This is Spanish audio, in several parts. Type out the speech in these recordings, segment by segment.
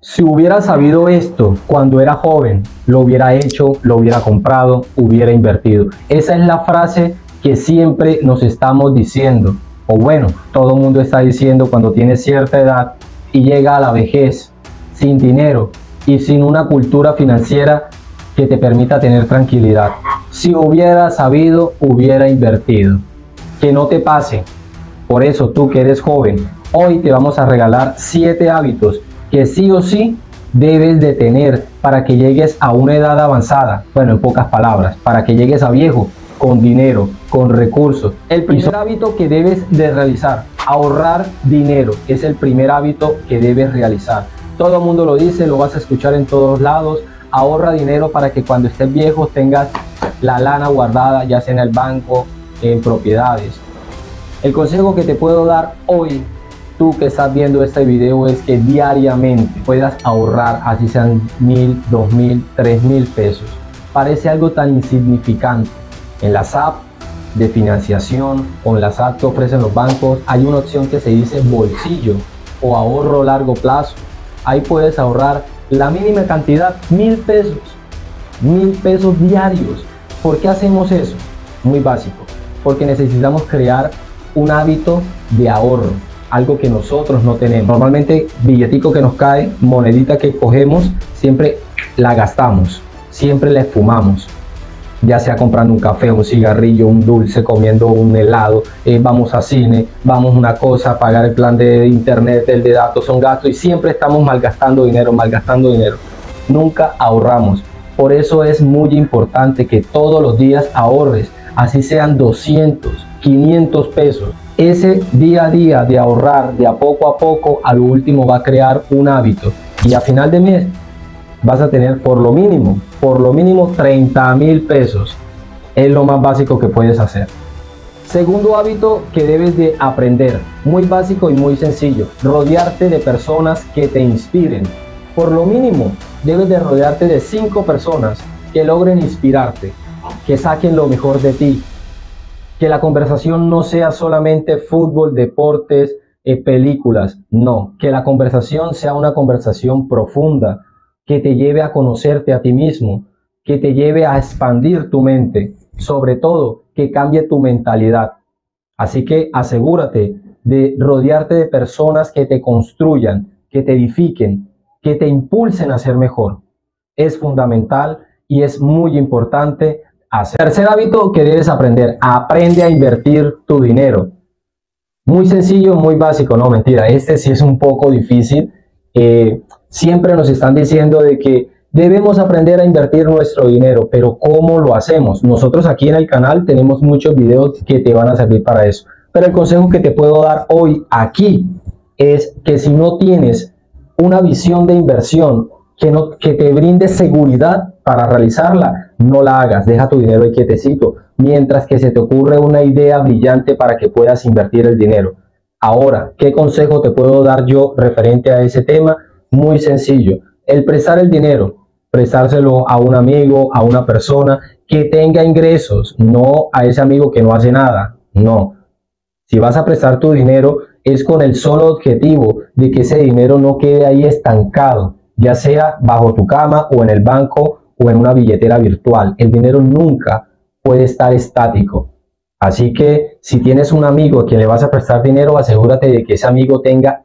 Si hubiera sabido esto cuando era joven, lo hubiera hecho, lo hubiera comprado, hubiera invertido. Esa es la frase que siempre nos estamos diciendo, o bueno, todo el mundo está diciendo cuando tiene cierta edad y llega a la vejez sin dinero y sin una cultura financiera que te permita tener tranquilidad. Si hubiera sabido, hubiera invertido. Que no te pase. Por eso tú que eres joven, hoy te vamos a regalar 7 hábitos que sí o sí debes de tener para que llegues a una edad avanzada. Bueno, en pocas palabras, para que llegues a viejo con dinero, con recursos. El primer hábito que debes de realizar, ahorrar dinero, es el primer hábito que debes realizar. Todo el mundo lo dice, lo vas a escuchar en todos lados. Ahorra dinero para que cuando estés viejo tengas la lana guardada, ya sea en el banco, en propiedades. El consejo que te puedo dar hoy, tú que estás viendo este video, es que diariamente puedas ahorrar, así sean mil, dos mil, tres mil pesos. Parece algo tan insignificante, en las apps de financiación o en las apps que ofrecen los bancos hay una opción que se dice bolsillo o ahorro largo plazo. Ahí puedes ahorrar la mínima cantidad, mil pesos, mil pesos diarios. ¿Por qué hacemos eso? Muy básico, porque necesitamos crear un hábito de ahorro, algo que nosotros no tenemos. Normalmente billetico que nos cae, monedita que cogemos, siempre la gastamos, siempre la fumamos ya sea comprando un café, un cigarrillo, un dulce, comiendo un helado, eh, vamos a cine, vamos una cosa, pagar el plan de internet, el de datos, son gastos y siempre estamos malgastando dinero, malgastando dinero. Nunca ahorramos. Por eso es muy importante que todos los días ahorres, así sean 200, 500 pesos. Ese día a día de ahorrar de a poco a poco, al último va a crear un hábito. Y a final de mes vas a tener por lo mínimo, por lo mínimo 30 mil pesos. Es lo más básico que puedes hacer. Segundo hábito que debes de aprender, muy básico y muy sencillo, rodearte de personas que te inspiren. Por lo mínimo, debes de rodearte de cinco personas que logren inspirarte, que saquen lo mejor de ti, que la conversación no sea solamente fútbol, deportes, eh, películas, no, que la conversación sea una conversación profunda, que te lleve a conocerte a ti mismo, que te lleve a expandir tu mente, sobre todo que cambie tu mentalidad. Así que asegúrate de rodearte de personas que te construyan, que te edifiquen, que te impulsen a ser mejor. Es fundamental y es muy importante Tercer hábito que debes aprender, aprende a invertir tu dinero. Muy sencillo, muy básico, no mentira, este sí es un poco difícil. Eh, siempre nos están diciendo de que debemos aprender a invertir nuestro dinero, pero ¿cómo lo hacemos? Nosotros aquí en el canal tenemos muchos videos que te van a servir para eso. Pero el consejo que te puedo dar hoy aquí es que si no tienes una visión de inversión que, no, que te brinde seguridad para realizarla, no la hagas, deja tu dinero ahí quietecito, mientras que se te ocurre una idea brillante para que puedas invertir el dinero. Ahora, ¿qué consejo te puedo dar yo referente a ese tema? Muy sencillo. El prestar el dinero, prestárselo a un amigo, a una persona que tenga ingresos, no a ese amigo que no hace nada. No. Si vas a prestar tu dinero es con el solo objetivo de que ese dinero no quede ahí estancado, ya sea bajo tu cama o en el banco o en una billetera virtual. El dinero nunca puede estar estático. Así que si tienes un amigo a quien le vas a prestar dinero, asegúrate de que ese amigo tenga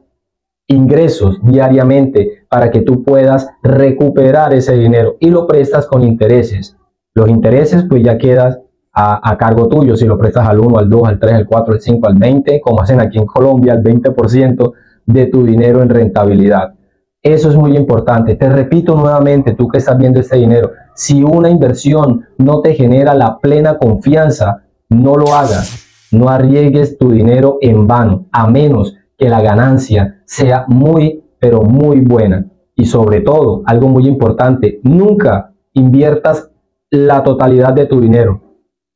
ingresos diariamente para que tú puedas recuperar ese dinero y lo prestas con intereses. Los intereses pues ya quedas a, cargo tuyo si lo prestas al 1, al 2, al 3, al 4, al 5, al 20, como hacen aquí en Colombia, al 20% de tu dinero en rentabilidad. Eso es muy importante. Te repito nuevamente, tú que estás viendo este dinero, si una inversión no te genera la plena confianza, no lo hagas. No arriesgues tu dinero en vano, a menos que la ganancia sea muy, pero muy buena. Y sobre todo, algo muy importante, nunca inviertas la totalidad de tu dinero.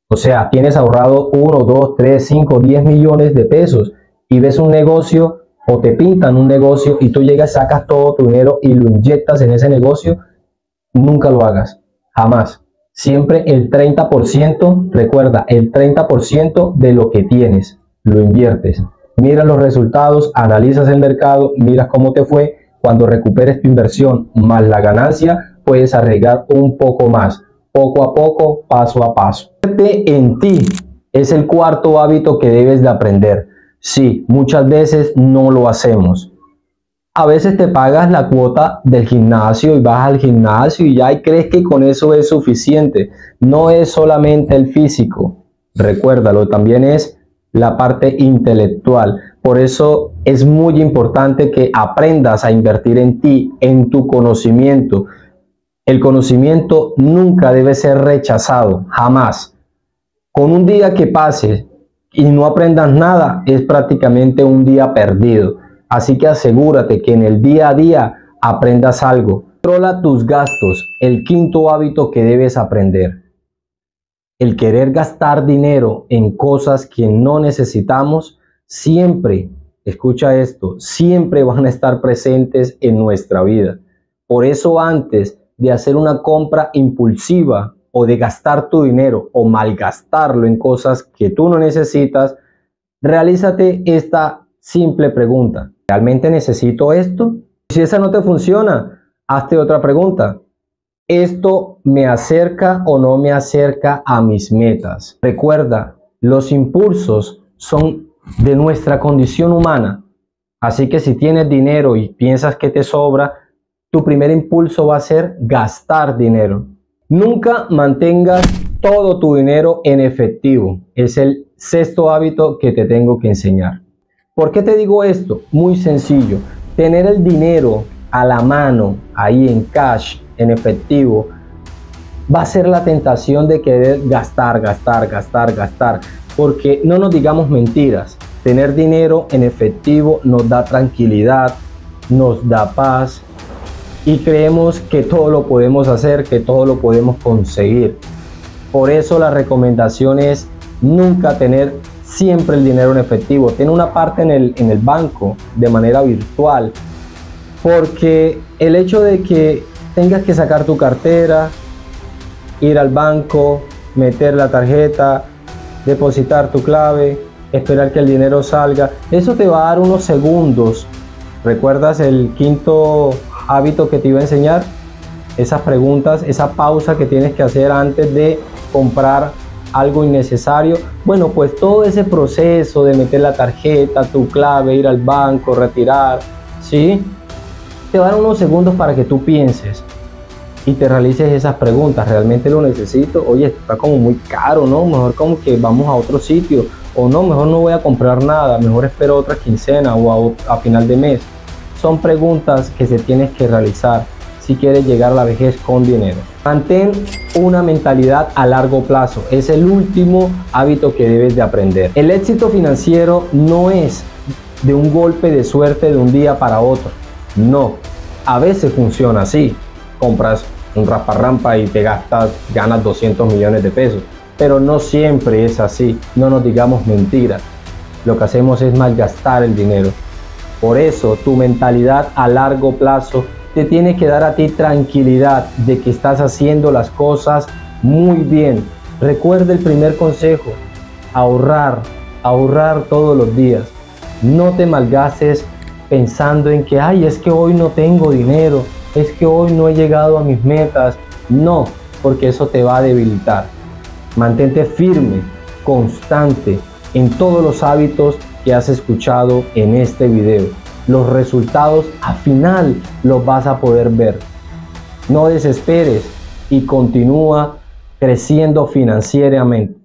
O sea, tienes ahorrado 1, 2, 3, 5, 10 millones de pesos y ves un negocio o te pintan un negocio y tú llegas, sacas todo tu dinero y lo inyectas en ese negocio, nunca lo hagas, jamás. Siempre el 30%, recuerda, el 30% de lo que tienes, lo inviertes miras los resultados, analizas el mercado, miras cómo te fue Cuando recuperes tu inversión más la ganancia, puedes arriesgar un poco más, poco a poco, paso a paso. En ti es el cuarto hábito que debes de aprender. Sí, muchas veces no lo hacemos. A veces te pagas la cuota del gimnasio y vas al gimnasio y ya crees que con eso es suficiente. No es solamente el físico. Recuérdalo, también es la parte intelectual. Por eso es muy importante que aprendas a invertir en ti, en tu conocimiento. El conocimiento nunca debe ser rechazado, jamás. Con un día que pase y no aprendas nada, es prácticamente un día perdido. Así que asegúrate que en el día a día aprendas algo. Controla tus gastos, el quinto hábito que debes aprender el querer gastar dinero en cosas que no necesitamos, siempre, escucha esto, siempre van a estar presentes en nuestra vida. Por eso antes de hacer una compra impulsiva o de gastar tu dinero o malgastarlo en cosas que tú no necesitas, realízate esta simple pregunta. ¿Realmente necesito esto? Si esa no te funciona, hazte otra pregunta. ¿Esto me acerca o no me acerca a mis metas? Recuerda, los impulsos son de nuestra condición humana. Así que si tienes dinero y piensas que te sobra, tu primer impulso va a ser gastar dinero. Nunca mantengas todo tu dinero en efectivo. Es el sexto hábito que te tengo que enseñar. ¿Por qué te digo esto? Muy sencillo. Tener el dinero a la mano, ahí en cash, en efectivo, va a ser la tentación de querer gastar, gastar, gastar, gastar. Porque no nos digamos mentiras. Tener dinero en efectivo nos da tranquilidad, nos da paz y creemos que todo lo podemos hacer, que todo lo podemos conseguir. Por eso la recomendación es nunca tener siempre el dinero en efectivo. Tiene una parte en el, en el banco de manera virtual. Porque el hecho de que tengas que sacar tu cartera, ir al banco, meter la tarjeta, depositar tu clave, esperar que el dinero salga. Eso te va a dar unos segundos. ¿Recuerdas el quinto hábito que te iba a enseñar? Esas preguntas, esa pausa que tienes que hacer antes de comprar algo innecesario. Bueno, pues todo ese proceso de meter la tarjeta, tu clave, ir al banco, retirar, ¿sí? te van unos segundos para que tú pienses y te realices esas preguntas. ¿Realmente lo necesito? Oye, está como muy caro, ¿no? Mejor como que vamos a otro sitio. O no, mejor no voy a comprar nada. Mejor espero otra quincena o a, a final de mes. Son preguntas que se tienes que realizar si quieres llegar a la vejez con dinero. Mantén una mentalidad a largo plazo. Es el último hábito que debes de aprender. El éxito financiero no es de un golpe de suerte de un día para otro. No, a veces funciona así. Compras un rasparrampa y te gastas, ganas 200 millones de pesos. Pero no siempre es así. No nos digamos mentiras. Lo que hacemos es malgastar el dinero. Por eso tu mentalidad a largo plazo te tiene que dar a ti tranquilidad de que estás haciendo las cosas muy bien. Recuerda el primer consejo, ahorrar, ahorrar todos los días. No te malgastes pensando en que, ay, es que hoy no tengo dinero, es que hoy no he llegado a mis metas. No, porque eso te va a debilitar. Mantente firme, constante en todos los hábitos que has escuchado en este video. Los resultados al final los vas a poder ver. No desesperes y continúa creciendo financieramente.